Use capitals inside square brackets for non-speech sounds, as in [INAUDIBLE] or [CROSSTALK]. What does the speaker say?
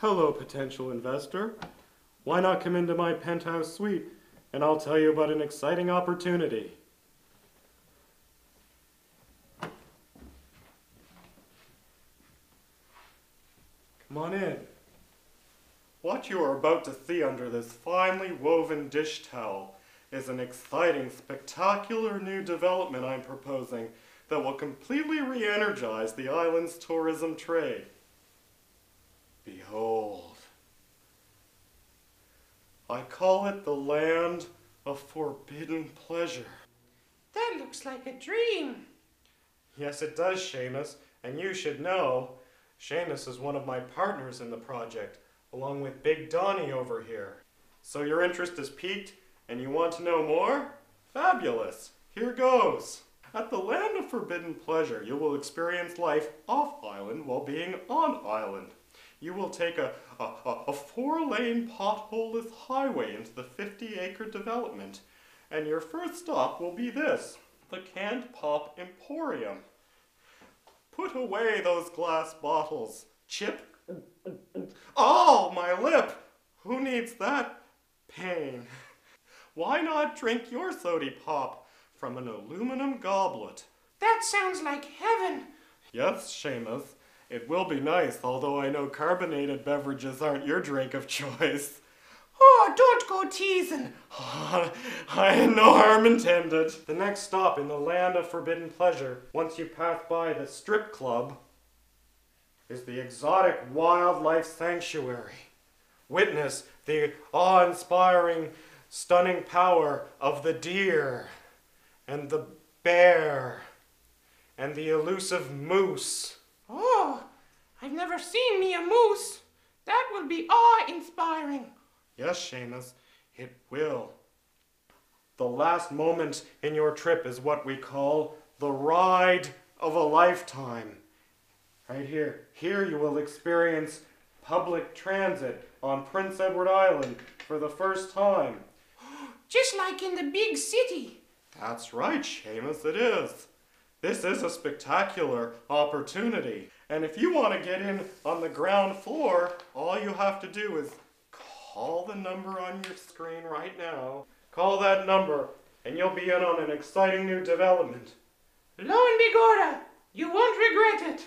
Hello, potential investor. Why not come into my penthouse suite and I'll tell you about an exciting opportunity. Come on in. What you are about to see under this finely woven dish towel is an exciting, spectacular new development I'm proposing that will completely re-energize the island's tourism trade. Behold. I call it the land of forbidden pleasure. That looks like a dream. Yes, it does, Seamus, and you should know. Seamus is one of my partners in the project, along with Big Donnie over here. So your interest is piqued, and you want to know more? Fabulous! Here goes! At the Land of Forbidden Pleasure, you will experience life off island while being on island. You will take a, a, a four-lane potholeless highway into the 50-acre development, and your first stop will be this, the Canned Pop Emporium. Put away those glass bottles. Chip. Oh, my lip! Who needs that pain? Why not drink your sody pop from an aluminum goblet? That sounds like heaven. Yes, Seamus. It will be nice, although I know carbonated beverages aren't your drink of choice. [LAUGHS] Oh, don't go teasing. [LAUGHS] I had no harm intended. The next stop in the land of forbidden pleasure, once you pass by the strip club, is the exotic wildlife sanctuary. Witness the awe-inspiring, stunning power of the deer and the bear and the elusive moose. Never seen me a moose. That will be awe-inspiring. Yes, Seamus, it will. The last moment in your trip is what we call the ride of a lifetime. Right here. Here you will experience public transit on Prince Edward Island for the first time. [GASPS] Just like in the big city. That's right, Seamus, it is. This is a spectacular opportunity. And if you want to get in on the ground floor, all you have to do is call the number on your screen right now. Call that number, and you'll be in on an exciting new development. Lo and Bigorra, you won't regret it.